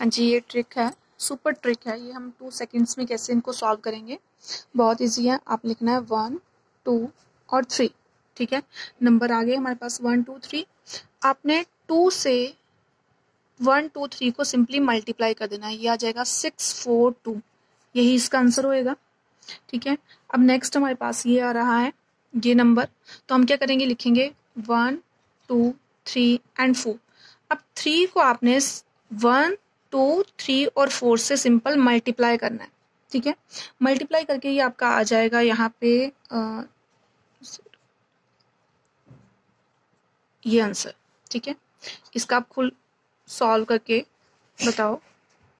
हाँ जी, ये ट्रिक है। सुपर ट्रिक है। ये हम टू सेकंड्स में कैसे इनको सॉल्व करेंगे? बहुत इजी है। आप लिखना है वन टू और थ्री ठीक है? नंबर आ गए हमारे पास वन टू थ्री आपने टू से वन टू थ्री को सिंपली मल्टीप्लाई कर देना है। ये आ जाएगा सिक्स फोर टू यही इसका आंसर होएगा, ठीक है? अब नेक्स्ट हमारे पास ये आ रहा है, ये नंबर तो हम क्या करेंगे? लिखेंगे one two three and four अब थ्री को आपने वन टू थ्री और फोर से सिंपल मल्टीप्लाई करना है ठीक है? मल्टीप्लाई करके ये आपका आ जाएगा यहाँ पे आ, ये आंसर ठीक है? इसका आप खुल सॉल्व करके बताओ।